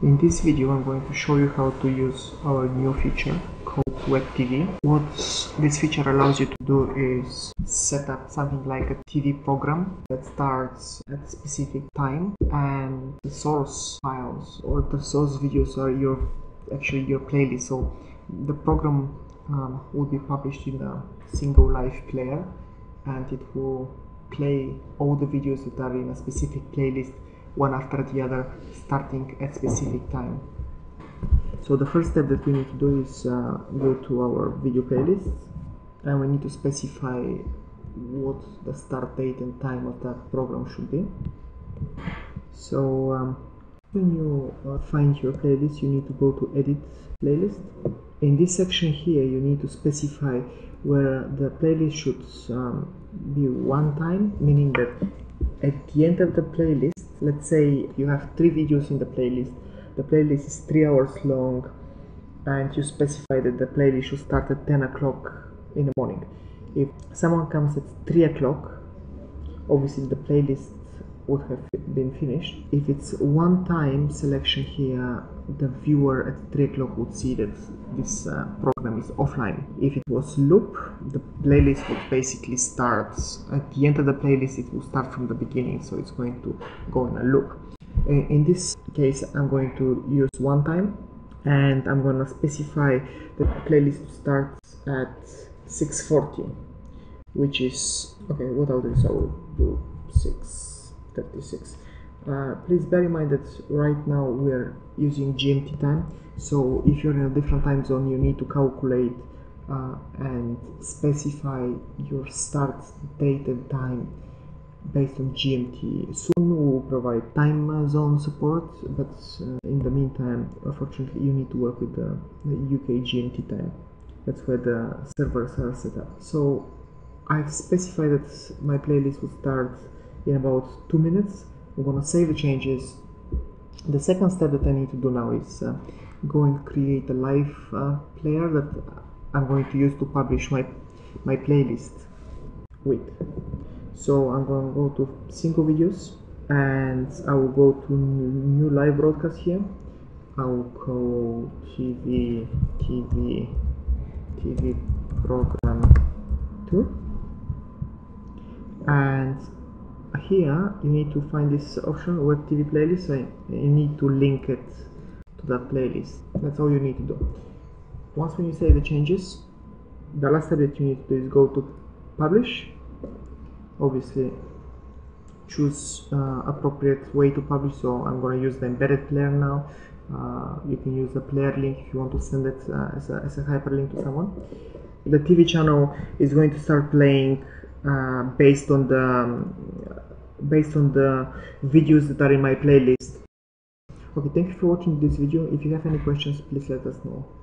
In this video I'm going to show you how to use our new feature called WebTV. What this feature allows you to do is set up something like a TV program that starts at a specific time and the source files or the source videos are your actually your playlist so the program um, will be published in a single live player and it will play all the videos that are in a specific playlist one after the other starting at specific time. So the first step that we need to do is uh, go to our video playlist and we need to specify what the start date and time of that program should be. So um, when you uh, find your playlist you need to go to edit playlist. In this section here you need to specify where the playlist should um, be one time meaning that at the end of the playlist let's say you have three videos in the playlist. The playlist is three hours long and you specify that the playlist should start at 10 o'clock in the morning. If someone comes at 3 o'clock obviously the playlist would have been finished. If it's one time selection here the viewer at 3 o'clock would see that this uh, program is offline. If it was loop the playlist would basically start. At the end of the playlist it will start from the beginning so it's going to go in a loop. In this case i'm going to use one time and i'm going to specify that the playlist starts at 640 which is okay what i'll do is i will do 636 uh, please bear in mind that right now we're using gmt time so if you're in a different time zone you need to calculate uh, and specify your start date and time based on GMT. Soon we will provide time zone support, but uh, in the meantime, unfortunately, you need to work with the, the, UK GMT time. That's where the servers are set up. So I've specified that my playlist will start in about two minutes. I'm gonna save the changes. The second step that I need to do now is uh, go and create a live uh, player that I'm going to use to publish my my playlist with. So I'm going to go to single videos and I will go to new live broadcast here. I will call TV TV TV program 2 and here you need to find this option web TV playlist. So you need to link it to that playlist. That's all you need to do. Once when you save the changes the last step that you need to do is go to publish. Obviously choose uh, appropriate way to publish so I'm going to use the embedded player now. Uh, you can use the player link if you want to send it uh, as, a, as a hyperlink to someone. The TV channel is going to start playing uh, based on the um, based on the videos that are in my playlist. Okay thank you for watching this video. If you have any questions please let us know